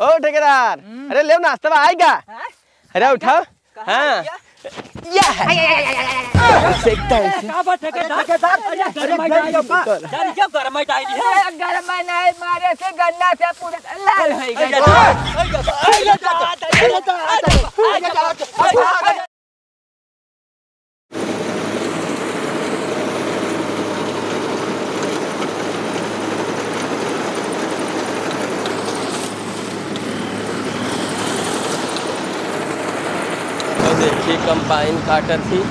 ओ ठेकेदार अरे ले नाश्ता आएगा अरे उठाओ हाँ है है है मारे से गन्ना से पूरा लाल हो गया तो कंपाइन काटर थी।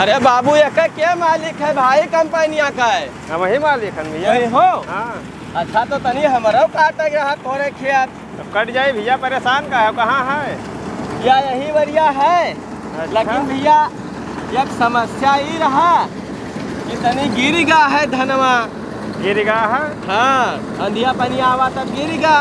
अरे बाबू ये का क्या मालिक है? भाई कंपनिया का है। हम वही मालिक हन भैया। हो? हाँ। अच्छा तो तनी हमारा काटे ग्राहक तोरे खेत। कट जाए भैया परेशान का है कहाँ है? या यही बढ़िया है। लेकिन भैया एक समस्या ही रहा। कि तनी गिरगा है धनवा। गिर गया है? हाँ अंधिया पानी आवा तब गिरगा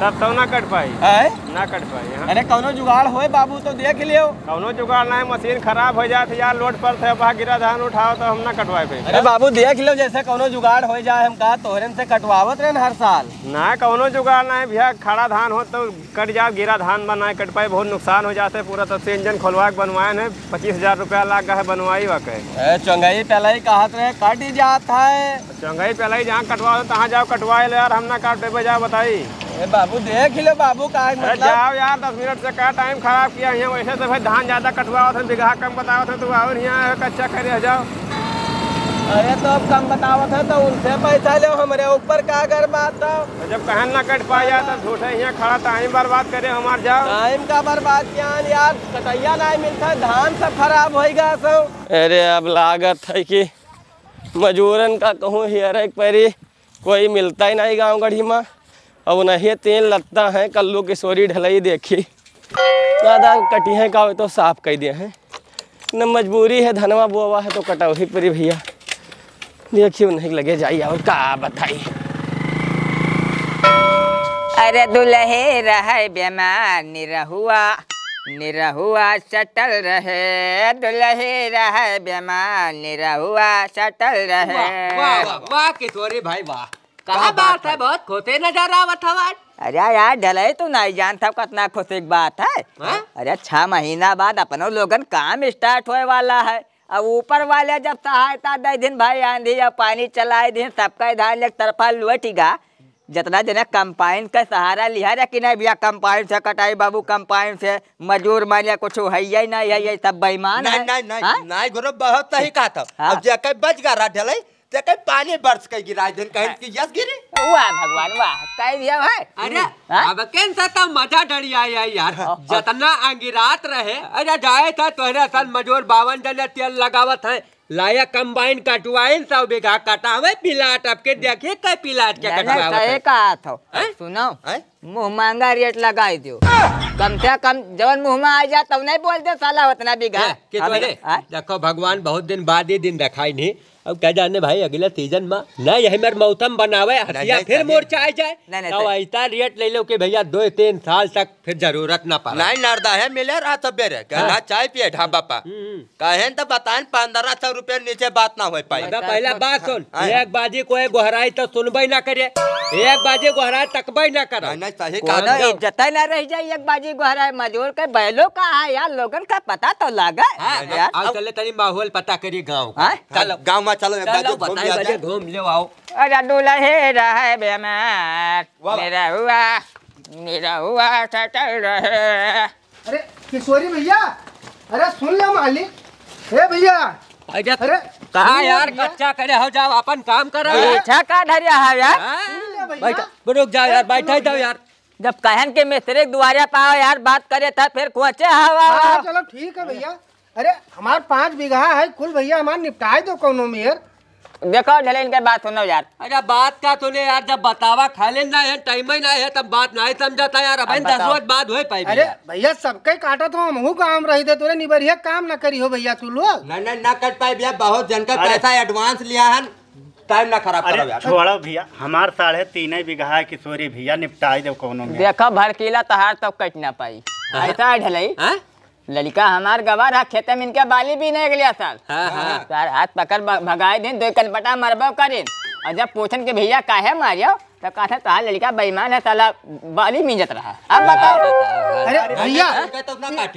तब तो ना कट पाई। है ना कट पाई हाँ। अरे कौनो जुगाड़ होए बाबू तो देख लियो। कौनो जुगाड़ नहीं मशीन खराब हो जाए यार लोड पर थे वहाँ गिरा धान उठाओ तो हम ना कटवाए पे अरे बाबू देख लियो जैसे कौनो जुगाड़ हो जाए हम कहा तोहरन से कटवावत रहे हर साल। ना कौनो जुगाड़ नहीं भैया खड़ा धान हो तो कट जाओ गिरा धान बनाए कट पाए बहुत नुकसान हो जाते पूरा तब से इंजन खोलवा के बनवाए ने पच्चीस हज़ार रुपया लाग गए बनवाई वाके ए, चंगाई पहले ही कहत रहे कट ही जात है। चंगाई पहले ही जहाँ कटवाओ तहाँ जाओ कटवाए ले यार हम ना काटे पे जाओ बताई। बाबू देख लियो बाबू का मतलब। जाओ यार दस मिनट से क्या टाइम खराब किया यहाँ वैसे तो भाई धान ज़्यादा कटवाओ थे बीघा कम बताओ थे तो और यहाँ कच्चा करे जाओ। अरे तो अब कम बतावत है तो उनसे पैसा लो हमारे ऊपर का कर बात तो। जब कहन ना कट पाया तब झूठे यहाँ खड़ा टाइम बर्बाद करे हमार जाओ। टाइम का बर्बाद किया यार कटैया नहीं मिलता धान सब खराब होएगा सब। अरे अब लागत है कि मजूरन का कहूँ हियर एक परी कोई मिलता ही नहीं गाँव गढ़ी में। अब नहीं तेल लगता है कल्लू किशोरी ढलई देखी। ज़्यादा कटी है का तो साफ़ कर दिए हैं। न मजबूरी है धनवा बोवा है तो कटौही परी भैया। देखिए नहीं लगे जाइए और का बताइए अरे दुल्हे रहे बीमार निरहुआ निरहुआ सटल रहे। दुल्हे रहे बीमार निरहुआ सटल रहे। वाह वाह वाह किशोरी भाई वाह। कहा बात है? बहुत खोते नज़र आवत हवा। अरे यार ढले तू नहीं जानता कितना खुशी की बात है। हाँ? अरे छह महीना बाद अपनो लोगन काम स्टार्ट होए वाला है। अब ऊपर वाले जब सहायता दे दिन भाई आंधी या पानी चलाए दिन सबका धान एक तरफा लुटिगा जितना जना कंपाइन का सहारा लिया रे कि नहीं भैया कंपाइन से कटाई बाबू कंपाइन से मजूर मानिया कुछ है ही नहीं है ये सब बेईमान है। नहीं नहीं हाँ? नहीं गुरु बहुत सही कहा था। हाँ। अब जेके बच गा रहा ढले जेके पानी बरस के गिराए दिन कहीं कि यस गिरी। वाह भगवान वाह कह दिया है। अरे हाँ? अब केन सा तो मज़ा डरी आई है यार। जितना अंगिरात रहे अरे जाए था तोहरे सन मजूर बावन जने तेल लगावत है। लाया कंबाइन कटवाइन सौ बीघा कटावे पिलाट अब के देखिए कै पिलाट के कहे है। कहा था हैं? सुनो। हैं? मुँह मांगा रेट लगाई दियो कम से कम जब मुँह में आ जा तब नहीं बोलते साला उतना है, तोरे? हाँ? देखो भगवान बहुत दिन बाद ही दिन दिखाई नहीं। अब क्या जाने भाई अगले सीज़न में नहीं यही मेरे मौसम बनावे नहीं, फिर। मोर्चा आ जाए। तो ऐसा रेट ले लो कि भैया दो तीन साल तक फिर ज़रूरत ना पड़े। नहीं नरदा है मिले रहा सब बेरे। कहना चाय पिए ढाबा पा हम्म। कहें तो बताएँ पंद्रह सौ रुपये नीचे बात ना हो पाई पहला बात सुन। हाँ। एक बाजी को गोहराई तो सुनबे ना करे। एक बाजी गोहराई तकबे ना करे। कोनो इज़्ज़त न रह जाए एक बाजी गोहरा मजूर के बैलो का है यार लोगन का पता तो लगा। यार आओ चले तनी माहौल पता करी गाँव का। हाँ? चलो। गाँव में चलो एक चलो बार घूम जाए। घूम ले आओ। अरे दुल्हे रहे बेमार मेरा हुआ मेरा हुआ सटल रहे। अरे किशोरी भैया अरे सुन लो मालिक। हे भैया अरे कहा यार कच्चा करे हो जाओ अपन काम करो पीछा का धरिया है यार? हाँ? बैठो रुक जाओ यार बैठे जाओ यार। जब कहन के मिस्त्री दुआरे पाओ यार बात करे था फिर कोचे हवा चलो ठीक है भैया। अरे हमारे पाँच बीघा है कुल भैया हमारे निपटाए दो कोनो मेयर देखो ढले इनके बात सुनो यार। अरे बात का तूने यार जब बतावा खाले ना है टाइम ही ना है तब बात नहीं समझाता यार। अब दस। वक्त बाद हो पाई अरे भैया सबके काटा तो हमहू काम रही थे तोरे निबरिया काम न करी हो भैया तू लोग। नहीं नहीं ना कट पाए भैया बहुत जन का पैसा एडवांस लिया है टाइम ना खराब करो यार। छोड़ो भैया हमार साढ़े तीन ही बीघा है किशोरी भैया निपटाई दो कोनो देखो भड़कीला तहार तब कट ना पाई। ऐसा ढलई। हाँ? लड़का हमार गवार है खेते में इनके बाली भी नहीं गलिया साल हाँ हाँ। तार हाथ पकड़ भगाए दिन दो कनपटा मरबो करिन और जब पूछन के भैया काहे मारियो तो कहा था तार लड़का बेईमान है साला बाली मिंजत रहा। अब बताओ। अरे भैया। उनके तो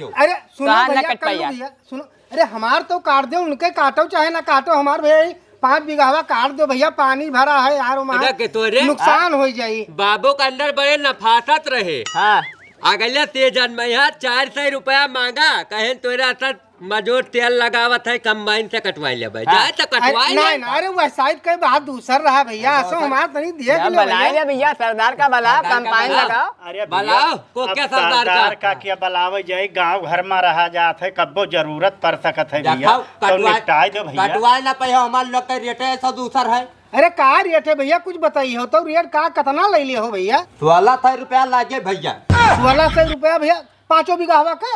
अरे सुनो भैया कर? भैया सुनो। अरे हमार तो काट दो उनके काटो चाहे ना काटो हमार भैया पाँच बीघावा काट दो भैया पानी भरा है यार अरे तोरे नुकसान हो। जाये बाबू के अंदर बड़े नफासत रहे। हाँ। अगले तेजन में यहाँ चार सौ रुपया मांगा। कहे तोरा साथ मजूर तेल लगावत है कंबाइन से कटवाई ले भाई। जाए तो कटवाई नहीं ले। ना अरे वह साइड कई बात दूसर रहा भैया ऐसा हमार तनी दिए जब बलाए रे भैया सरदार का बला बला। लगाओ। अरे बलाओ, को क्या सरदार का? सरदार का क्या बलावे जाए गाँव घर में रहा जात है कब्बो ज़रूरत पड़ सकत है भैया। तो निपटाई दो भैया। कटवाए ना पे हमारे लोग का रेट है सब दूसर है। अरे का रेट है भैया कुछ बताइए हो तो रेट का कितना ले लिए हो भैया? सोलह सौ रुपया लागे भैया। सोलह सौ रुपया भैया पाँचों बीघा हवा के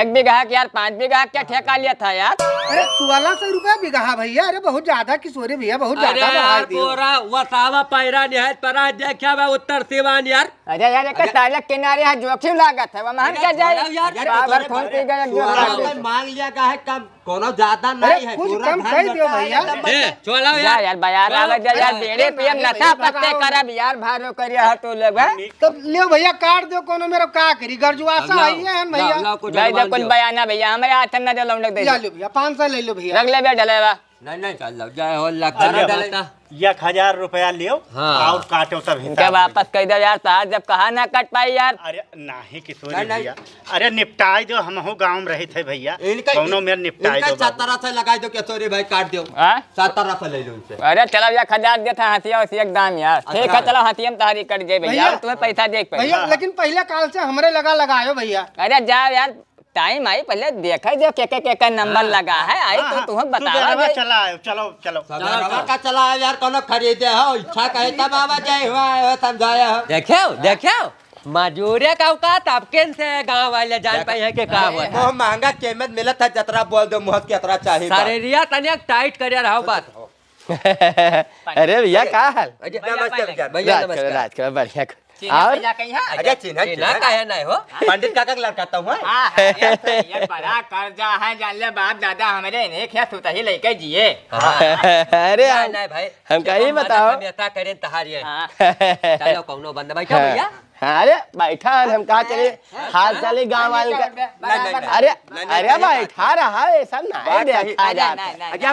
एक बीघा के यार पाँच बीघा क्या ठेका लिया था यार? अरे सोलह सौ रुपया बीघा भैया अरे बहुत ज़्यादा किशोरी भैया बहुत ज़्यादा पूरा पैरा देखा बा उत्तर सिवान यार। अरे यार एक तालक किनारे है जोखिम लागत है वहाँ क्या जाए? यार, फ़ोन पे मांग लिया का है कम कोनो ज़्यादा नहीं है कुछ पूरा कम धान कर दियो भैया। ए, चलो यार। यार बाज़ार आवे जा यार बेड़े पीएम नशा पत्ते करब यार भारो करिया है तो लोग हैं। तो लियो भैया काट दियो कोनो मेरो का करी गर्जुआसा है है भैया। लाओ, दे कुछ बयाना भैया हमारे हाथ में दे लौंडक दे लो भैया पाँच सौ ले लो भैया। रख ले भैया डलेवा नहीं नहीं चल लो जय हो एक हज़ार रुपया लियो हाँ। और काटो तब इनके वापस कह दो यार साहब जब कहा ना कट पाई यार। अरे नाही किशोरी। भैया अरे निपटाई दो हम हो गाँव में रही थे भैया। इनका कोनो में निपटाई दो सत्रह से लगा दो क्या सॉरी भाई काट दो। हाँ? सत्रह से ले लो उनसे अरे चलो यार हज़ार दे था हथिया उसी एकदम यार। ठीक है चलो हथिया में तहारी कट जाए भैया। तुम्हें पैसा देख भैया लेकिन पहले काल से हमारे लगा लगायो भैया। अरे जाओ यार टाइम आई पहले देखा जो के के के नंबर लगा है आई हाँ, तो हाँ, तुम्हें तू बतावा चला चलो चलो। का चला यार कोनो खरीदे हो इच्छा कहे तब आवा जाए हुआ है समझाया हो। देखो देखो मजूरे का औकात आपके से गाँव वाले जान पाए हैं कि का हुआ वो महँगा कीमत मिलत है जतरा बोल दो मुहत के अतरा चाहिए बा। शरीरिया तनिक टाइट करिया रहो बात। अरे भैया का हाल? नमस्ते भैया नमस्कार बढ़िया और भैया कहीं है अजय चिन्ह ना काहे नहीं हो पंडित काका का लड़का तो हूँ हाँ, ये बड़ा कर्जा है जान ले बाप दादा हमारे इन्हें क्या सुता ही लेके जिए अरे नहीं भाई हम कहीं बताओ हम नेता करें तहारी हाँ। चलो कौनो बंद बैठो भैया हाँ, अरे बैठा है, हम कहा चले हाल चाले गाँव वाले का अरे अरे बैठा रहा ऐसा नहीं देखा जाता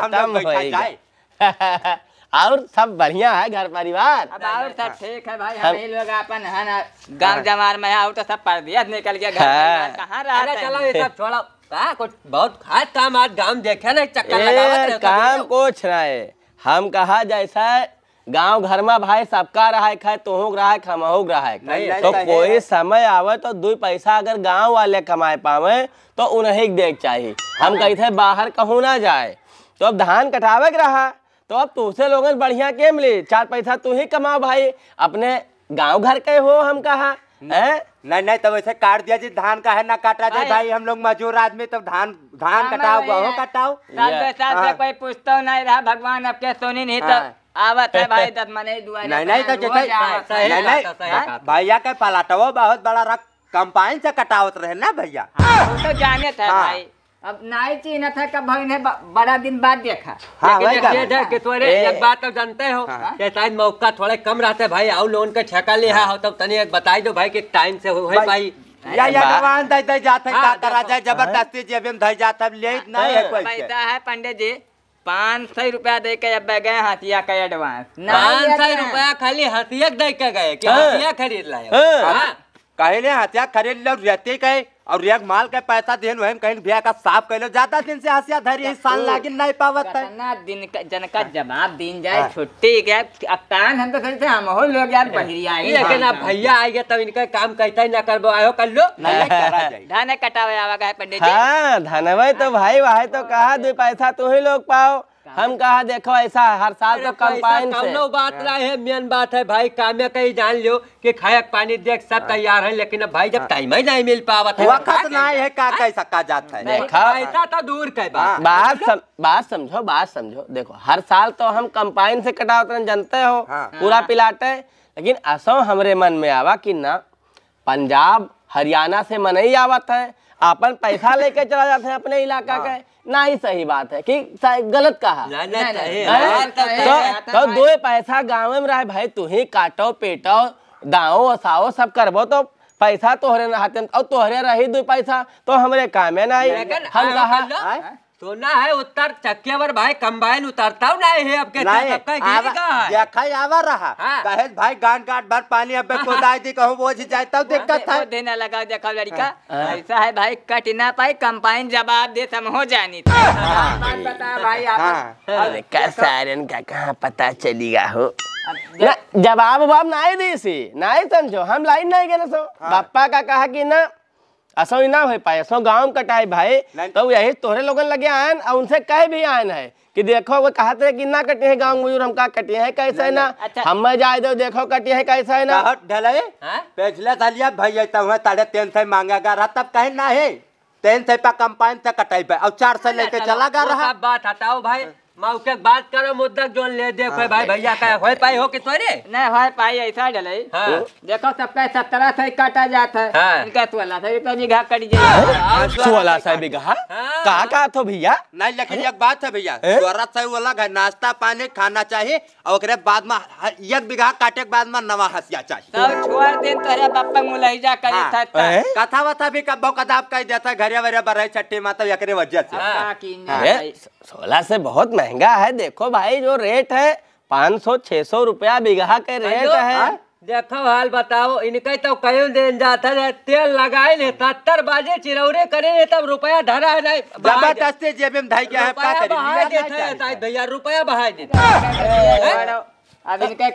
खत्म होएगा। और सब बढ़िया है घर परिवार। अब और सब ठीक है भाई हम- ही लोग अपन है ना गाँव जमार में आओ तो सब परदियत निकल गया घर हाँ। कहाँ अरे चलो ये सब छोड़ो। कुछ बहुत खास काम आज गाँव देखे ना चक्कर लगावत रहे तो काम कुछ नहीं। हम कहा जैसा गाँव घर में भाई सबका रहा है तुहू रहा है हमहू रहा है तो कोई समय आवे तो दो पैसा अगर गाँव वाले कमाए पावे तो उन्हें देख चाहिए हम कही थे बाहर कहूँ ना जाए। तो अब धान कटावे के रहा? तो अब तुझसे लोगन बढ़िया के मिली चार पैसा तू ही कमाओ भाई। अपने गाँव घर के हो हम कहा नहीं नहीं तो वैसे काट दिया जी धान का है ना काटा जाए भाई। हम लोग मजूर आदमी तो धान धान हाँ, कटाओ मैं गेहूँ कटाओ। साल ये- में साल से हाँ। कोई पूछता नहीं रहा भगवान अब के सुनी नहीं तो हाँ। आवत है भाई दस मने दुआ नहीं नहीं तो जैसे नहीं है, नहीं भैया के पलाटो बहुत बड़ा रख कंपाइन से कटावत रहे ना भैया। तो जाने था हाँ। भाई। अब नहीं चीना था कब भाई ने बड़ा दिन बाद देखा। हाँ लेकिन एक कर है कि तोरे एक बात तो जानते हो हाँ। कि शायद मौका थोड़े कम रहते भाई आओ लोन के ठेका लिया हो तब तनी एक बताई दो भाई कि टाइम से हो भाई भाई। या या जवान दे दे जाते हाँ, का करा जाए ज़बरदस्ती जेब में धई जाता ले नहीं है कोई पैसा है पंडित जी पाँच सौ रुपया दे के अब गए हाथिया का एडवांस पाँच सौ हैं। रुपया खाली हथिया दे के गए कि हाँ। हथिया खरीद लाए हाँ। हाँ। हथिया खरीद लो रहते कहे और एक माल के पैसा देन वही कहीं भैया का साफ़ कर लो ज़्यादा दिन से हसिया धरी इस साल लागी नहीं पावत है। कितना दिन का जन का जवाब दिन जाए छुट्टी के अब कान हम तो सोचते हम हो लोग यार बहरिया ही। लेकिन अब भैया आएँगे तब इनका काम कैसे न करबो आयो कर लो नहीं नहीं करा जाए। धाने कटावे आवा गए पंडित जी? हाँ धनवे तो भाई वहाँ तो कहा दो पैसा तू ही लोग पाओ। हम कहा देखो ऐसा है, हर साल तो कंपाइन से. कौनो बात ना है मेन बात है भाई काम में कहीं जान लियो कि खायक पानी देख सब तैयार है लेकिन अब भाई जब टाइम ही नहीं मिल पावत है वक्त ना है का कह सका जाता है? देखा। ऐसा तो दूर के बात। बात बात समझो बात समझो। देखो हर साल तो हम कंपाइन से कटावत जानते हो हाँ। पूरा पिलाटे लेकिन असो हमरे मन में आवा कि ना पंजाब हरियाणा से मन ही आवत है अपन पैसा लेके चला जाते हैं अपने इलाका का। ना ही सही बात है कि गलत कहा। ना ना सही तो, तो दो पैसा गाँव में रहे भाई तू ही काटो पेटो दाओ वसाओ सब करबो तो पैसा तोहरे हाथ में और तोहरे रही दो पैसा तो हमारे काम में ना हम हाँ, कहा? लो। सोना है उत्तर चक्के पर भाई कंबाइन उतरता हूँ नहीं है अब के सबका का है। देखा आवा रहा। हाँ। कहे भाई गांठ गांठ भर पानी अब खोदाई दी कहूँ बोझ जाए तब दिक्कत है वो देने लगा देखो लड़का। ऐसा है भाई कट ना पाई कंबाइन जवाब दे सम हो जानी। थी भाई आप। हाँ। अरे का सारन का कहाँ पता चलेगा हो? ना जवाब ववाब ना दी सी नहीं समझो हम लाइन नहीं गए सो। पापा का कहा कि ना असो ही ना हो पाए असो गाँव में कटाई भाई। तो यही तोहरे लोगन लगे आयन और उनसे कह भी आयन है कि देखो वो कहते हैं कि ना कटे हैं गाँव मजूर हम का कटे हैं कैसे है ना? अच्छा। हम जाए दो देखो कटे हैं कैसे है ना ढले हाँ? पिछले सालिया भैया तो हुआ साढ़े तीन सौ मांगेगा रहा तब कहे ना है। तीन सौ पे कंपाइन से कटाई पे और चार सौ लेके चला गया रहा। बात हटाओ भाई। मौके के बात करो मुद्दा जोन ले देखो भाई भैया का हो पाई हो कि तोरे नहीं भाई पाई ऐसा डले हाँ। देखो सबका सत्रह सौ काटा जाता है। हाँ। इनका सोलह सौ रुपया बीघा कट जाए सोलह सौ बीघा हाँ। कहा कहा तो भैया? नहीं लेकिन एक बात है भैया हैं? तोरा से वो अलग है नाश्ता पानी खाना चाहिए और ओकरे बाद में एक बीघा काटे के बाद में नवा हसिया चाहिए। सब छोड़ दिन तोरे बप्पा मुलैजा करी हाँ। था कथा वथा भी कब्बो कदाब कह देता घरे वरे बरई छट्टी माता एकरे वजह से। हाँ। का जा सोलह से बहुत महँगा है देखो भाई जो रेट है पाँच सौ छह सौ रुपया बीघा के रेट है। देखो हाल बताओ इनके तो कहीं दिन जाता है तेल लगाए ले सत्तर बाजे चिरौरे करे ले तब रुपया धरा है नहीं ज़बरदस्ती जेब में धाई गया है का रुपया करी भैया रुपया बहाए देते हैं। अब इनके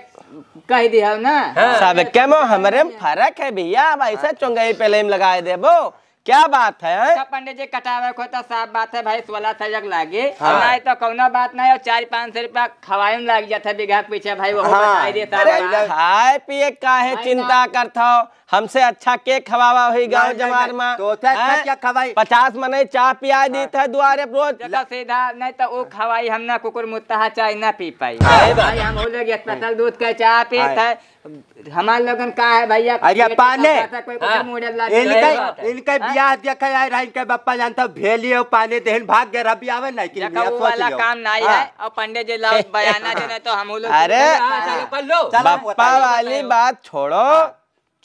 कह दिया ना। सब के में हमरे में फ़र्क है भैया? अब ऐसे चुंगई पहले में लगाए देबो। क्या बात है हैं? अच्छा पंडित जी कटावे को तो साफ़ बात है भाई सोलह सौ जग लागे नहीं तो कौनो बात नहीं और चार पाँच सौ रुपया खवाई में लग जाता है बीघा के पीछे भाई वो हाँ। बताई देता अरे है पिए काहे चिंता करता हो हमसे अच्छा केक खवावा हुई गाँव जमार। में तो अच्छा अच्छा हैं? क्या खवाई? पचास मने चाह पिया दी थे दुआरे रोज सीधा नहीं तो वो खवाई हम ना कुकुर मुत्ता चाय ना पी पाई भाई हम वो लोग स्पेशल दूध का चाय पीते है हमारे लोगन का है भैया अरे पाने। कोई हाँ। कुछ मुड़े ला सही बात इनके है। इनके ब्याह देखे आए रहा इनके बप्पा जानता हूँ भेली और पानी देहन भाग गए रबी आवे नहीं कि वो वाला काम नहीं है और पंडित जी लाओ बयाना देने तो हम लोग अरे हाँ, चलो चलो, बप्पा वाली बात छोड़ो।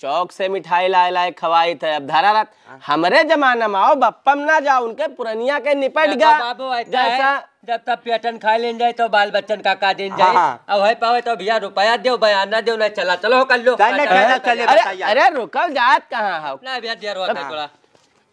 चौक से मिठाई लाए लाए खवाई थे। अब धरा रात हमरे जमाना में आओ बप्पम ना जाओ उनके पुरनिया के निपट गया है, जैसा जब तक पेटन खा लेन जाए तो बाल बच्चन का का दिन जाए। हाँ। अब है पावे तो भैया रुपया दो बयाना दो ना चला चलो कर लो। अरे। अरे रुको जात कहाँ हो? ना भैया देर होता है। थोड़ा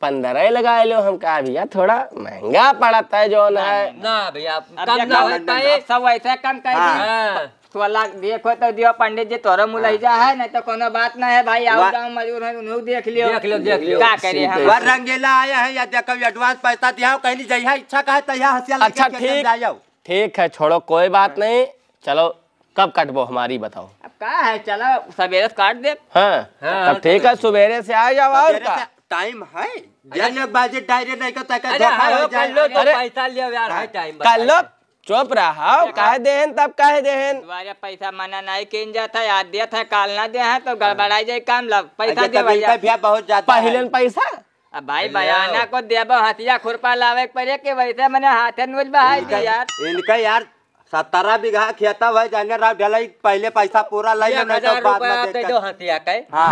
पंद्रह ही लगा लो। हम कहा भैया थोड़ा महँगा पड़ता है जो है। ना भैया कम देखो, ना हो पाए सब वैसे कम कर हाँ। सोलह देखो तो दियो पंडित जी तोरो मुलैजा है। नहीं तो कोनो बात ना है भाई आओ। गाँव मजूर है उन्हों देख लियो। देख लो, देख लो। का करे हम? वह रंगेला आया है या देखो एडवांस पैसा दिया हो, कहीं जइहा इच्छा कहे तहिया हसिया लगे अच्छा के ठीक ठीक है छोड़ो कोई बात नहीं। चलो कब कटबो हमारी बताओ। अब का है? चलो सवेरे से काट दे। हाँ हाँ, तब ठीक है सवेरे से। आ जाओ और का टाइम है? जन बाजे डायरे नहीं को तक अरे धोखा हाँ, हो हो कर लो तो पैसा लियो यार है टाइम कर लो चुप रहा कह देहन तब कह देहन। तुम्हारे पैसा मना नहीं किन जाता याद दिया था काल ना दे है तो गड़बड़ाई जाए काम लब पैसा दे भैया भैया बहुत ज़्यादा पहले पैसा? अब भाई बयाना को देबो हथिया खुरपा लावे के पड़े के वैसे मैंने हाथे नोच बहाई दी यार इनका यार सत्रह बीघा खेता हुआ जाने राव ढलाई पहले पैसा पूरा ले लो एक नहीं तो हज़ार बाद में देखकर- जो हथिया के। हाँ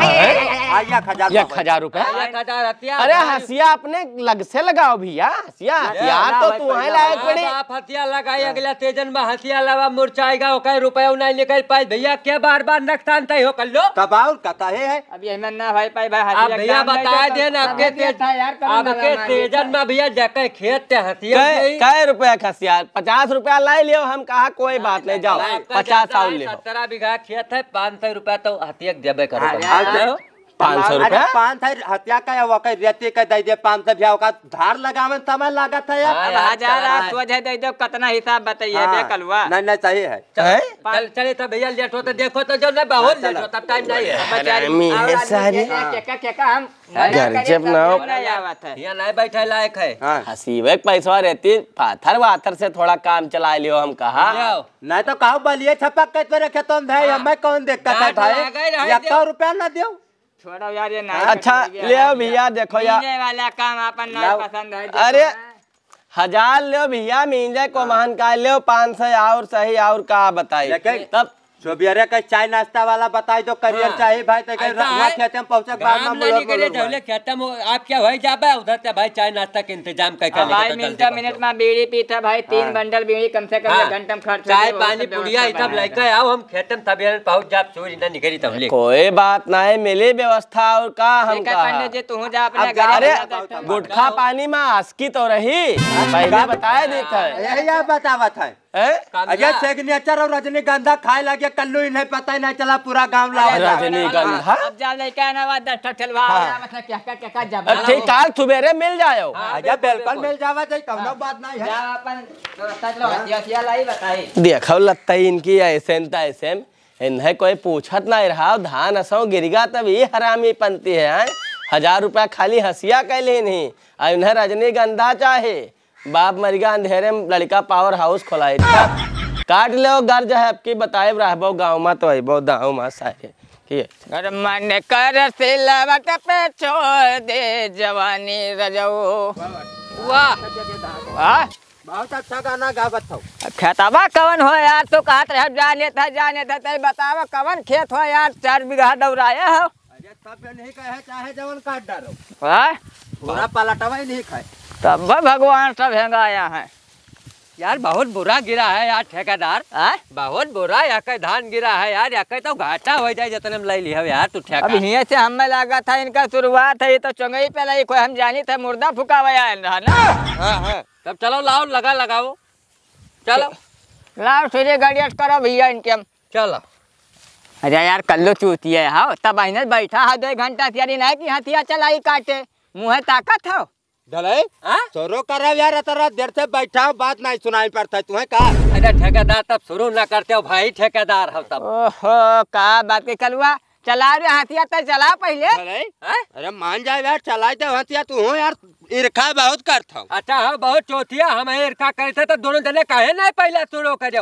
आइया हज़ार एक हज़ार रुपया? एक हज़ार हथिया अरे हसिया अपने लग से लगाओ भैया हसिया हथियार तो तू है लायक पड़ी आप हथिया लगाई अगला तेजन में हथिया लगा मुरझाएगा ओकर रुपया नहीं निकल पाए। भैया क्या बार बार नुकसान तय हो कर लो? तब और कथा है अब ये ना भाई भाई भाई आप भैया बता देन आपके तेज- आपके तेजन में भैया जाके खेत ते हथिया कै कै रुपया का हसियार पचास रुपया लाई लियो हम कहा कोई बात नहीं जाओ पचास साल ले सत्रह बीघा खेत है पाँच सौ रुपया तो हथिया देवे करो हाँ, पाँच सौ अरे रुपया? पाँच है हत्या का या वकई रेती का दे दे पाँच सौ भैया का धार लगावे समय लागत है यार। हाँ, हज़ार। सोझे दे दो कितना हिसाब बताइए हाँ, बे कलवा नहीं नहीं सही है। चल चले तो भैया लेट हो तो देखो तो जो नहीं बहुत लेट हो तब टाइम नहीं है। है। सारे। हम घर जब ना यहाँ नहीं बैठे लायक है। हाँ। हसीबे पैसा रहती पाथर वाथर से थोड़ा काम चला लियो हम कहा। नहीं तो कहो बलिए छपक के तो रखे तुम भाई हमें कौन है लगा ही भाई। रुपया ना दियो। छोड़ो यार ये नहीं अच्छा ले आओ भैया देखो यार। वाला काम अपन नहीं पसंद है अरे हज़ार लो भैया मींजे को महान का लो पाँच सौ और सही और का बताइए। तब सुबेरे का चाय नाश्ता वाला बताई दो करियर हाँ। चाहिए भाई तो खेते में बाद में बोलो- आप क्या भाई जाबे उधर से? भाई चाय नाश्ता के इंतज़ाम कर अब भाई मिनट मिनट में बीड़ी पीता भाई तीन बंडल बीड़ी कम से कम घंटा में खर्च चाय पानी पुड़िया सब लेके आओ हम पहुँच जाब चोरी ना निकली तब कोई बात नहीं मिली व्यवस्था और का हम पंडित जी तू जा अपने घर अरे गुटखा पानी में आस्की तो रही। पहले बताया देता है। यही आप बतावत है हैं? अजय सिग्नेचर और रजनीगंधा खाए लगे कल्लू इन्हें पता ही नहीं चला पूरा गाँव। रजनीगंधा। अब जा लेके आना बाद दस मतलब क्या क्या क्या क्या जब ठीक काल सुबेरे मिल जाओ अजय बिल्कुल मिल जावा चाहिए कौनो बात नहीं है। अपन देखो लगता है इनकी ऐसे में। इन्हें कोई पूछत नहीं रहा। धान असो गिरगा तब ये हरामी पंती है हज़ार रुपया खाली हंसिया कैले नहीं। और इन्हें रजनीगंधा चाहे। बाप मर गया अंधेरे में लड़का पावर हाउस खोलाई था। काट लो गर्ज है आपकी बताए रहबो गाँव में तो अबो गाँव में सारे। मन कर सिलवट पे छोड़ दे जवानी रजो। वाह। वाह। बहुत अच्छा गाना गावत हो। खेतवा कवन हो यार तो कहत रह जाने था जाने था बतावा कवन खेत हो यार चार बीघा दौड़ाया हो। अजय सब नहीं कहे चाहे जवन काट डालो। पूरा पलटवा ही नहीं खाए तब भगवान सब हेंगाया है। यार बहुत बुरा गिरा है यार ठेकेदार। बहुत बुरा या के धान गिरा है यार या के तो घाटा हो जाए जितने में ले लिया यार तू ठेका। अब यहाँ से हमें लगा था इनका शुरुआत है ये तो चंगई पे लाई कोई हम जानी थे मुर्दा फुकावाया रहा ना? हाँ हाँ। तब चलो लाओ लगा लगाओ। चलो। लाओ सीधे गाड़ी करो भैया इनके हम। चलो। अरे यार कल्लो चूती है हाँ तब अहिने बैठा है दो घंटा तैयारी नहीं कि हथिया चलाई काटे मुँह ताकत हो? ढले हाँ? सोरो कर यार तरह देर से बैठा बात नहीं सुनाई पड़ता तुम्हें कहा अरे ठेकेदार तब शुरू ना करते हो भाई ठेकेदार हो तब ओहो का बात के कलुआ? चला रे हथिया तो चला पहले। अरे मान जाए यार चलाई तो हथिया तू हो यार ईर्खा बहुत करता हूँ। अच्छा हाँ बहुत चौथिया हम ईर्खा करे थे तो दोनों जने कहे नहीं पहले शुरू कर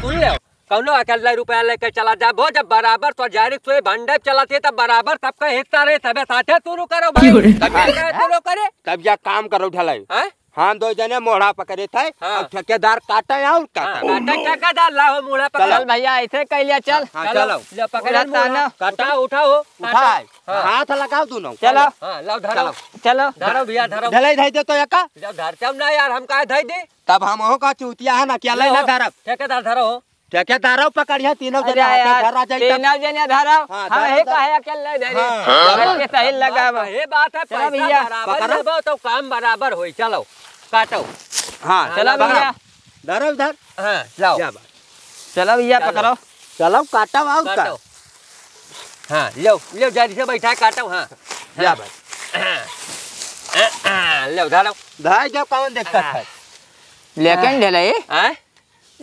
सुन ले कौनो अकेला रुपया लेके चला जा वो जब बराबर तो जारी से भंडे चलाते तब बराबर सबका हिस्सा रहे तबे साथे शुरू करो भाई। तब शुरू करे। तब या काम करो ढलाई। हैं? हाँ दो जने मोड़ा पकड़े थे हाँ। और ठेकेदार काटे और हाँ, काटे काटा ठेकेदार लाओ मुड़ा पकड़। चल। भैया ऐसे कह लिया चल। हाँ चलो। लो पकड़ ताना। काटा उठाओ। उठाए। हाथ लगाओ दोनों। चलो। हाँ लाओ धरो। चलो। धरो भैया धरो। ढलाई धाई दे तो यका जब धरते हम ना यार हम काहे धई दे? तब हम हो का चूतिया है ना क्या लेना धरब। ठेकेदार धरो। हो? ठेकेदारों पकड़िया तीनों जने धरा जाए तीनों जने धरो हाँ, धरो, ही धरो। कहे अकेले धरे हाँ। रख के सही लगावा। ये बात है पैसा भैया, पकड़ो। तो काम बराबर होई चलो काटो। हाँ चलो भैया। धरो इधर। हाँ लाओ। क्या बात। चलो भैया पकड़ो। चलो काटा आओ का काटो। हाँ लो लो जारी से बैठा काटो। हाँ। क्या बात। लो धरो। धाई जब कौन देखता है। लेकिन ढले हैं?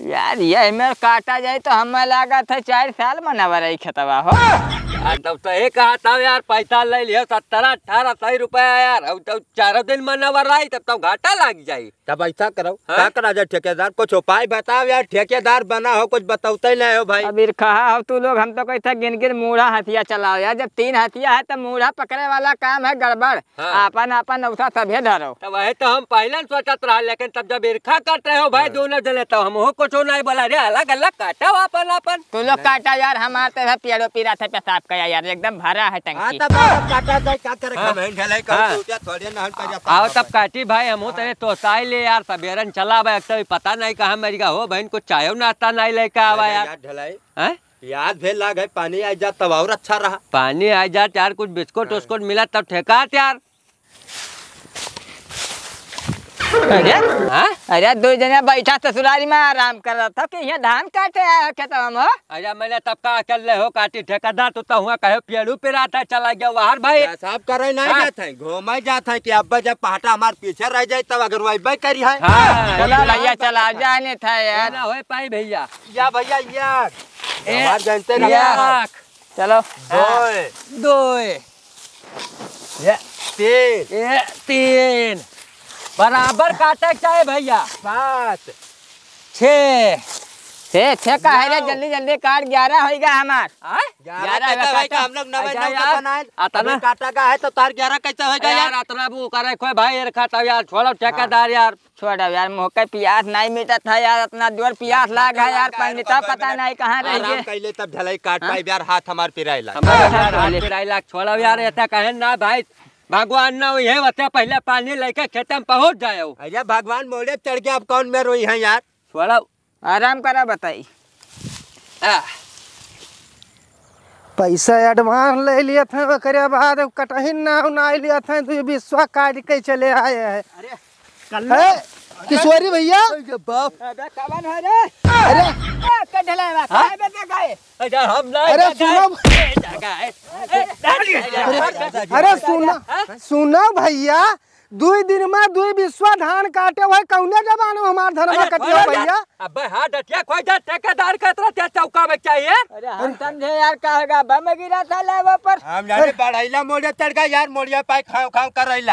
यार, ये में काटा जाए तो हमें लागत है, चार साल मनावा रही खेतवा, हो। यार तब तो एक कहा था यार पैसा ले लियो सत्तर अठारह सौ रुपया यार अब तो चारों दिन मनावर रही तब तो घाटा लग जाई तब ऐसा करो? क्या करा जाए ठेकेदार कुछ उपाय बताओ यार ठेकेदार बना हो कुछ बताते ही नहीं हो भाई अब कहा हो तू लोग हम तो कहते गिन गिन मूढ़ा हथिया चलाओ यार जब तीन हथिया है तो मूढ़ा पकड़े वाला काम है गड़बड़। अपन अपन उठा सभे धरो तो वही तो हम पहले सोचत रहा लेकिन तब जब ईर्खा करते हो भाई दोनों जने तो हम कुछ नहीं बोला रे अलग अलग काटो अपन अपन तू लोग काटा यार हमारे तरह पेड़ो पीरा था पेशाब का यार एकदम भरा है टंकी। टंकी तब काटा जाए का करे? हाँ। कमेंट ढलाई हाँ। कर चूतिया थोड़ी ना हट कर जाता आओ तब काटी भाई हम तेरे तो साई ले यार सबेरन चला भाई तो पता नहीं कहा मेरी का हो बहन को चाय नाश्ता नहीं लेके आवा यार। ढलाई। हैं? याद भेल लाग है पानी आ जा तब और अच्छा रहा। पानी आ जा यार कुछ बिस्कुट उस्कुट मिला तब ठेका यार। अरे हाँ? अरे दो जना बैठा ससुराली में आराम कर रहा था कि यहाँ धान काटे आया हो खेतवा में अरे मैंने तब का अकेले हो काटी ठेकेदार तो तो हुआ कहे पेड़ू पे रहा था चला गया बाहर भाई। साहब करे नहीं हाँ। जाते हैं? घूमे जाते हैं कि अब्बा जब पहाटा हमारे पीछे रह जाए तब अगर वही करी है। हाँ, चला भैया चला जाने था यार। ना होए पाई भैया। या भैया या ए, जानते चलो। दो दो ये। तीन। ये तीन। बराबर काटे चाहे भैया। सात। छः। छे छे का है जल्दी जल्दी काट। ग्यारह होगा हमार। काटा। अच्छा का। काटा का है तो तार ग्यारह कैसे होगा यार? यार अतना वो करे कोई भाई खाता यार छोड़ो ठेकेदार यार छोड़ा यार मुँह का प्यास नहीं मिटा था यार अपना ज़ोर प्यास लाग है यार पंडिता पता नहीं कहाँ रह गए। कैले तब ढलाई काट पाई यार हाथ हमार पिराइला हमारे पिराई लाख छोड़ो यार ऐसा कहे ना भाई भगवान ना ये बता पहले पानी लेके खेत में पहुँच जाए अरे भगवान मोड़े चढ़ के आप कौन में रोई है यार? थोड़ा आराम करा बताई। पैसा एडवांस ले लिए थे ओकरे बाद कटही ना ना लिया थे तो ये विश्वा कार्य के चले आए हैं। अरे कल है! किशोरी भैया? कवन अरे। ना सुनो। अरे सुनो। सुनो भैया दुई दिन में दुई विश्वा धान काटे हुए कौने जबान में हमार धनवा कटियो भैया? अबे हाँ डटिया कोई जा ठेकेदार के तरह त्या चौका में चाहिए अरे हम समझे यार का होगा बम गिरा था लेवा पर। हम जाने बढ़ाइला मोड़े गया यार मोड़िया पाई खाओ खाओ कर रही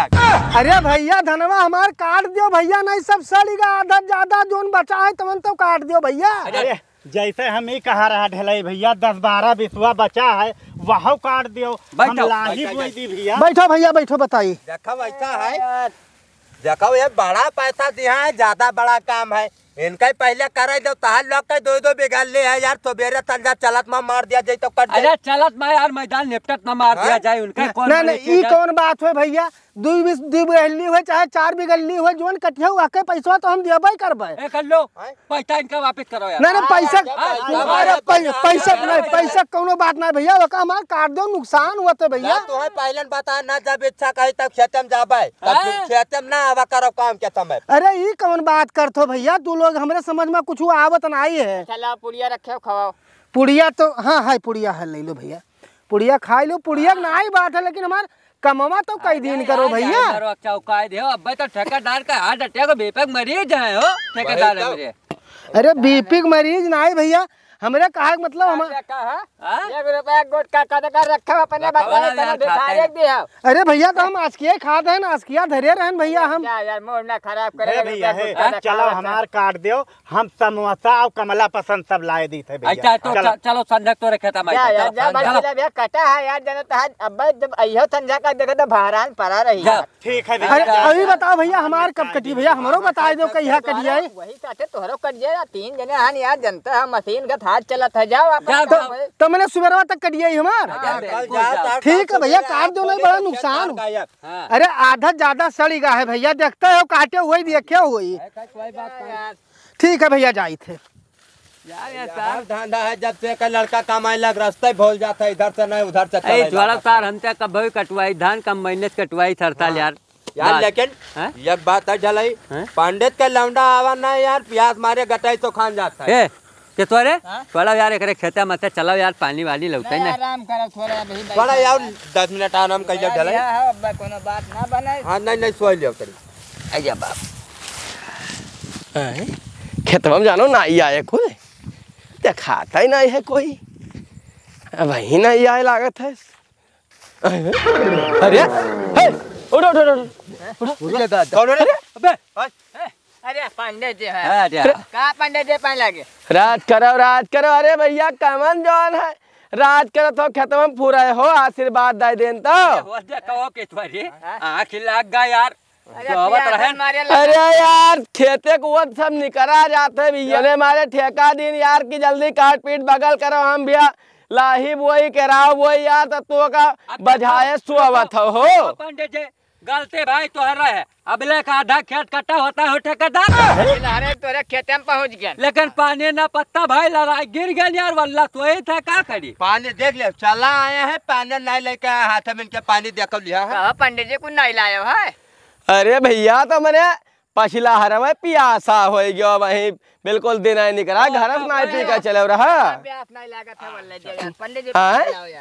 अरे भैया धनवा हमार काट दियो भैया नहीं सब सड़ीगा आधा ज़्यादा जोन बचा है तमन तो काट दियो भैया। अरे जैसे हम ही कहा रहा ढलाई भैया दस बारह बिसवा बचा है वह काट दियो। बैठो, बैठो, भैया। बैठो बताइए। देखो ऐसा है। देखो ये बड़ा पैसा दिया है ज़्यादा बड़ा काम है। इनका ही पहले करे दो तहार लोग के दो दो बिगड़ ले है यार तो बेरे तंजा चलत में मार दिया जाए तो कट अरे जाए चलत में यार मैदान निपटत में मार दिया जाए उनके कौन नहीं नहीं ई कौन बात है भैया? बिगली हुए चाहे चार बिगली हुए जोन कटिया हुआ के पैसा तो हम देबे करबे। ए कर लो पैसा इनका वापस करो यार। नहीं नहीं पैसा हाँ, अरे हाँ, हाँ, पैसा हाँ, नहीं हाँ, पैसा कोनो बात नहीं भैया ओका हमार काट दो नुकसान हुआ तो भैया। या तुम्हें पहले बता ना जब इच्छा कही तब खेतम जाबे। तब हाँ। खेतम ना आवा करो काम के समय। अरे ई कौन बात करथो भैया? तू लोग हमरे समझ में कुछ आवत नहीं है। चला पुड़िया रखे खवाओ पुड़िया तो हाँ है पुड़िया है ले लो भैया। पुड़िया खा लो पुड़िया ना ही बात है लेकिन हमार कमवा तो कई दिन करो भैया। करो दे अब तो ठेकेदार का हाथ अटे को बेपक मरीज़ है हो। ठेकेदार है अरे बीपी मरीज़ ना ही भैया। हमरे कहा मतलब हम हाँ? हैं। दिया अरे भैया तो हम आसकिया खाद है ना आसकिया धरे रहन भैया हम क्या यार मोड़ ना खराब करे भैया चलो हमार काट दियो हम समोसा और कमला पसंद सब लाए दी थे अच्छा भैया तो चलो। संजक तो रखे था कटा है यार जने तो अब जब का देखो तो बहरान पड़ा रही। ठीक है भैया अभी बताओ भैया हमार कब कटी भैया हमरो बता दो कहिया कटिया है वही काटे तोहरो कट जाए तीन जने हान यार जनता है मशीन का हाथ चलत है जाओ जा, आप जा। तो मैंने सुबह तक कटिया ही हमार। हाँ, जाओ, जाओ। ठीक है भैया, काट दो, नहीं बड़ा तो नुकसान। हाँ। अरे आधा ज़्यादा सड़ीगा है भैया देखते हो काटे हुए देखे हुई कोई बात नहीं। ठीक है भैया जाई थे। यार धंधा है जब से का लड़का कमाए लग रास्ते भूल जाता है इधर से नहीं उधर से चले जाता तार हमते कब कटवाई धान कम महीने से कटवाई थरताल यार। यार लेकिन एक बात है ढलाई हैं? पंडित के लौंडा आवा ना यार प्याज मारे गटाई तो खान जाता है। ए के तोरे थोड़ा यार एकरे खेते मत चलो यार पानी वाली लगता है ना। आराम करो थोड़ा नहीं बड़ा यार दस मिनट आराम कर लिया ढलाई अब कोनो बात ना बने हाँ नहीं नहीं सोई लियो करी। आजा बाप। खेतवा में जानो ना नाई आए खुद दिखाता ही नहीं है कोई। अब वही नहीं आए लागत है। अरे हे, उठो उठो उठो कौन रे? अबे अरे पंडित जी है। अरे पंडित जी पानी लगे? राज करो राज करो। अरे भैया कमन जौन है। राज करो तो खेतवा में पूरा हो आशीर्वाद दे देन तो। वो के तोरे आँख लग गया यार। अरे मारे यार खेते को वो सब निकरा जाते भैया। ने हमारे ठेका दिन यार की जल्दी काट पीट बगल करो हम भैया। लाही बोई केराव बोई यार तो तो का बजाए सुअवत हो पंडित जी गलती भाई तोहरा है। अबले का आधा खेत कटा होता है ठेकेदार अरे तोरे खेते में पहुँच गया। लेकिन पानी ना पत्ता भाई लड़ाई गिर गया यार वल्ला तो ही था का करी पानी देख ले चला आया है पानी नहीं लेके आया हाथ में इनके पानी देख लिया है। पंडित जी को नहीं लाया है? अरे भैया तो मैंने पछला हरवे पियासा हो गयो वही बिल्कुल दिन आई करा घर से नहीं पी का चले रहा। नहीं लागत।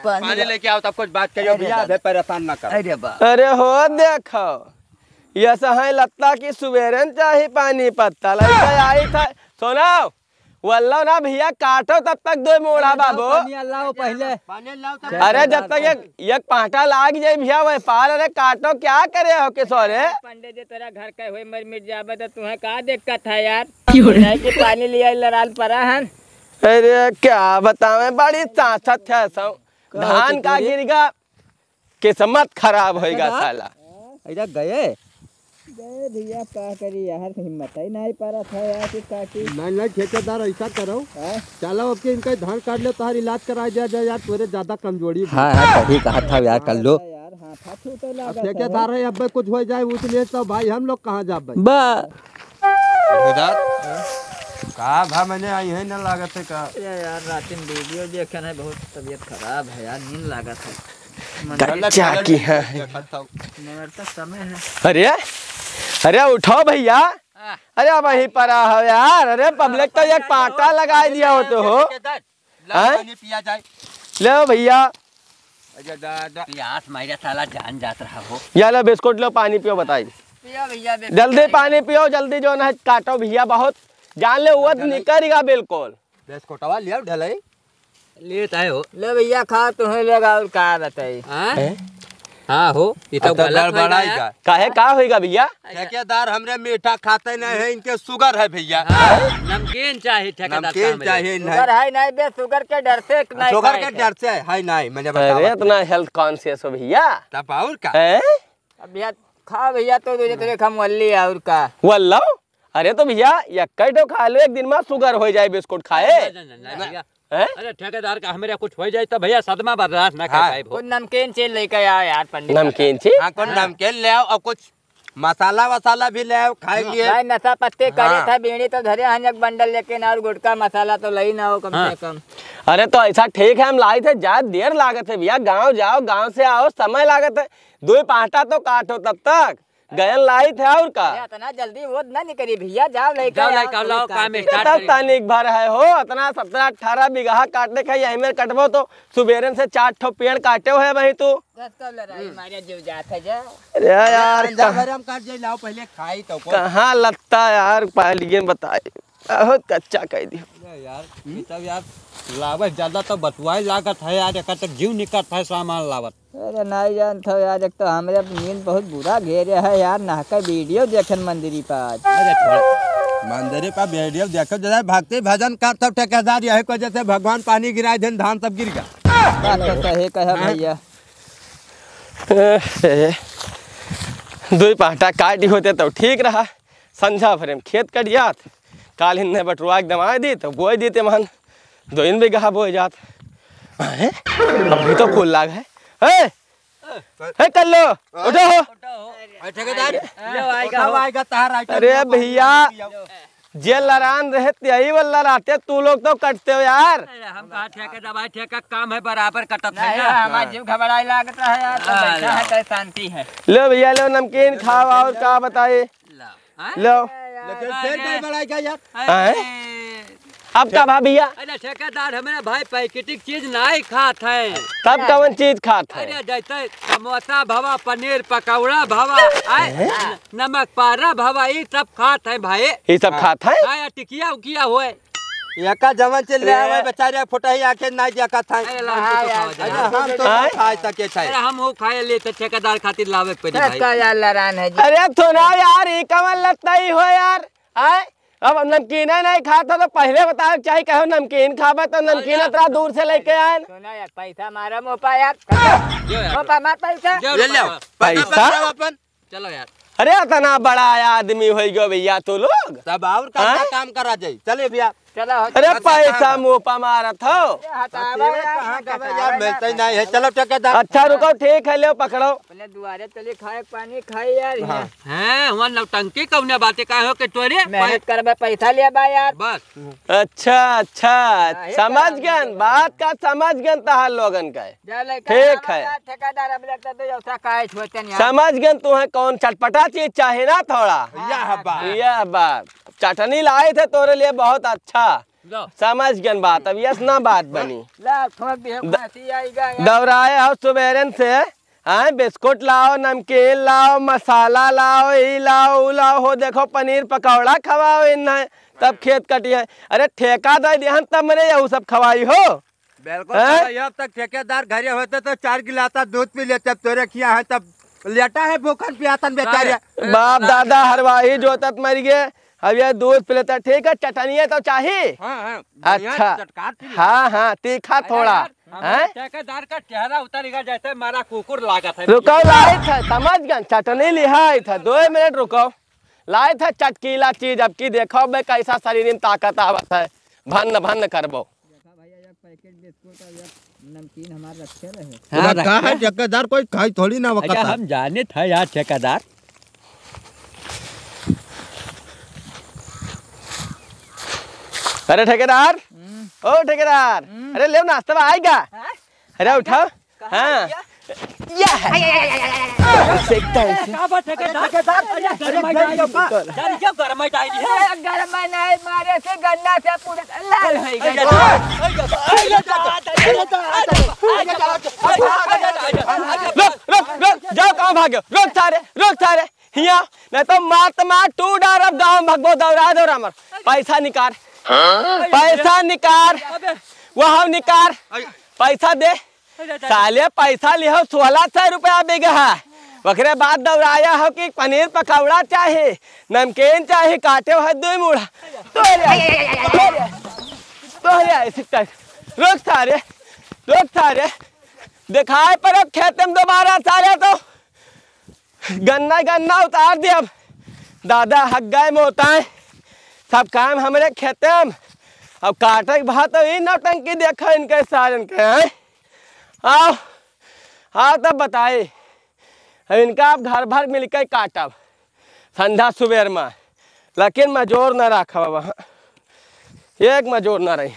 पानी लेके आओ तब कुछ बात करियो भैया परेशान ना कर। अरे अरे हो देखो। ये सहाय लत्ता की सुबेरन चाहिए पानी पत्ता लड़का आई था सुनो वल्लो ना भैया काटो तब तक दो मोड़ा बाबू। पहले। पानी लाओ तब अरे जब तक एक एक पाटा लाग जाए भैया वही पार अरे काटो क्या करे हो किशोरे? पंडित जी तेरा घर के हुए मर मिट जाबे तो तुम्हें का दिक्कत है यार? नहीं? कि पानी लिया लड़ाल पड़ा है? अरे क्या बतावे बड़ी सासत है सब। धान का गिरगा किस्मत खराब होएगा साला। इधर गए? गए भैया का करी यार हिम्मत ही नहीं पड़ा था यार कि काटी नहीं नहीं ठेकेदार ऐसा करो। चलो अब के इनका धान काट लो तार इलाज करा जा जा यार तोरे ज़्यादा कमज़ोरी। हाँ हाँ तभी कहा था यार कर लो। यार अब लगा ठेकेदार है अब कुछ हो जाए उसलिए तो भाई हम लोग कहाँ जा भाई? बा। कहा भा मैंने आई है ना लागत है का? यार रात में वीडियो देखन है बहुत तबीयत खराब है यार नींद लागत है। कच्चा की है। मगर तो समय है। अरे अरे उठो भैया। अरे वही पर हो यार। अरे पब्लिक तो एक पाटा लगा दिया हो तो। हो ला हैं? पानी पिया जाए। लो भैया। साला जान जात रहा हो। या लो बिस्कुट लो पानी पियो बताइए भैया जल्दी पानी पियो जल्दी जो है काटो भैया बहुत। जान ले वो निकलेगा बिल्कुल। बिस्कुटवा लिया ढलाई। लेता हो। ले भैया खा तुम्हें लगा का बताई। हाँ हो। ये तो तो गलत का। काहे का होएगा भैया? ठेकेदार हमरे मीठा खाते नहीं है इनके शुगर है भैया। नमकीन चाहिए ठेकेदार नमकीन चाहिए शुगर नहीं है नहीं बे शुगर के डर से नहीं शुगर के डर से है नहीं मैंने बताया इतना हेल्थ कॉन्शियस हो भैया। तब और का हैं? अब भैया खा भैया तो तुझे तेरे खमवल्ली और का। वल्लो अरे तो भैया यक्का तो खा लो एक दिन में शुगर हो जाए बिस्कुट खाए। हैं? अरे ठेकेदार का हमारे कुछ हो जाए तो भैया सदमा बर्दाश्त ना कर हाँ। पाए कुछ नमकीन चीज़ लेके आओ यार पंडित नमकीन छी हाँ कुछ नमकीन ले आओ और कुछ मसाला वसाला भी ले आओ खाएँगे। भाई नशा पत्ते करे हाँ। था बीड़ी तो धरे हन एक बंडल लेकिन और गुटका मसाला तो लई ना हो कम से कम। अरे तो ऐसा ठीक है हम लाए थे ज़्यादा देर लागत है भैया गाँव जाओ गाँव से आओ समय लागत है। दो पाटा तो काटो तब तक। गयन लाई थे और का? इतना जल्दी वो ना निकली भैया जाओ लेके जाओ लेके आओ, लाओ, काम स्टार्ट तब करिए। तनिक भर है हो? इतना सत्रह अठारह बीघा काटने का यही में कटबो तो सुबेरन से चार ठो पेड़ काटे हुए वही तू। दस कब लड़ाई मारे जीव जात है जा अरे यार जा भरे हम काट जाए लाओ पहले खाई तो कहाँ लगता यार पहले बताए। बहुत कच्चा कह दी यार तब यार लावत ज़्यादा तो बतवाई लागत है यार एक तक जीव निकट है सामान लावत। अरे नहीं जानता हूँ यार एक तो हमारे नींद बहुत बुरा घेरे है यार नहका वीडियो देखन मंदिरी पर अरे छोड़। मंदिर पर वीडियो देखो जरा भक्ति भजन कर तब ठेकेदार यही को जैसे भगवान पानी गिराए दिन धान सब गिर गया। तो सही कहा भैया। दो पाटा काटी होते तो ठीक रहा। संझा भरे में खेत कट जात काल हिन्ने बटुआ के दमाए दी तो बोए देते मान दो इन बीघा बोए जात। हैं? अभी तो फूल लाग है। हे? हे कर लो उठो। हो ठेकेदार कब आएगा तार आइटम अरे भैया जे लड़ान रहे यही वाला लड़ाते तू लोग तो कटते हो यार। हम कहा ठेके दवाई ठेका काम है बराबर कटत है ना। हमारा जीव घबराई लागत है यार तो हाँ, बैठा है तो शांति है। लो भैया लो नमकीन खाओ और क्या बताए ला, हाँ? लो। लेकिन फिर गड़बड़ाएगा यार। हैं? अब का भा भैया? अरे ठेकेदार हमारे भाई पैकेटिक चीज़ नहीं खात है। तब कवन चीज़ खात है? अरे जैसे समोसा भवा पनीर पकौड़ा भवा नमक पारा भवा ये सब खात है भाई। ये सब खात है? टिकिया उकिया हुए एका जवन से ले आवे बेचारे फोटही आके नहीं देखा था अरे तो। हम तो आए? खाए सके छै। अरे हम हो खाए ले तो ठेकेदार खातिर लावे पड़ी भाई। इसका यार लड़ान है जी। अरे थोड़ा यार ये कवन लगता ही हो यार? आए अब नमकीन नहीं खाता तो पहले बताओ चाहे कहो नमकीन खाबा तो नमकीन इतना दूर से लेके आए सुना यार पैसा मारा मोपा यार। मोपा मार पैसा। ले लो। पैसा? चलो यार। अरे इतना बड़ा आदमी हो गयो भैया तू लोग। सब और काम करा जाए चले भैया। चलो अरे पैसा मुँह पर हो? ही नहीं है चलो ठेकेदार अच्छा रुको ठीक है ले पकड़ो। दुआरे चले खाए पानी खाए यार। हैं। वहाँ नौटंकी कौने बातें का हो के तोरे? मेहनत करबे पैसा बा यार। बस। अच्छा अच्छा समझ बात गए बात का समझ गए तहार लोगन का ठीक है। तो समझ गए तुम्हें कौन चटपटा चीज़ चाहे ना थोड़ा। यह बात। यह बात। चटनी लाए थे तोरे लिए बहुत अच्छा। लो। समझ गए बात अब यस ना बात बनी। दौड़ाए हो सुबेरन से हाँ बिस्कुट लाओ नमकीन लाओ मसाला लाओ ई लाओ ऊ लाओ हो देखो पनीर पकौड़ा खवाओ इन तब खेत कटिए अरे ठेका दे दिहन तब मैंने यही सब खवाई हो। बिल्कुल अब तक ठेकेदार घरे होते तो चार गिलाता दूध पी लेते अब तोरे किया है तब लेटा है भूखन पियातन बेचारे। बाप दादा हरवाही जोतत मर गए। अब ये दूध पिलेता ठीक है? चटनिए तो चाहिए हाँ, हाँ, अच्छा। हाँ हाँ तीखा थोड़ा। हैं? ठेकेदार का चेहरा उतरेगा जैसे मारा कुकुर लागत है। रुको लाए थे समझ गए? चटनी लिहाई था दो मिनट रुको। लाए थे चटकीला चीज़। अब की देखो बे कैसा शरीर में ताकत आवत है। भन्न भन्न करबो। नमकीन हमारे रखे रहे। हाँ, रखा। ठेकेदार कोई खाई थोड़ी ना अच्छा वक्त हम जाने थे यार ठेकेदार। अरे ठेकेदार ओ ठेकेदार अरे ले नाश्ता में आएगा अरे उठाओ हाँ है हो जाओ कहाँ भागो रुक रुक सारे हिया नहीं तो मार तो मार टू डार अब गाँव भगबो दौड़ा दो हमर पैसा निकाल पैसा निकाल। वहाँ निकाल। पैसा दे। साले पैसा लिहो सोलह सौ रुपया बिगहा ओकरे बाद दौड़ाया हो कि पनीर पकौड़ा चाहे नमकीन चाहे काटे हो दो मुड़ा। ऐसे रुक सारे। रुक सारे। दिखाए पर अब खेत में दोबारा सारे तो। गन्ना गन्ना उतार दे अब। दादा हक गए मोताए सब काम हमारे खेते में अब काटे के बाद तो ही नौटंकी देखो इनके सारे इनके हैं? आओ आओ तब बताए। अब इनका आप घर भर मिलकर काटब, संध्या सुबेर में। लेकिन मजोर न रखब वहाँ एक मजोर न रही।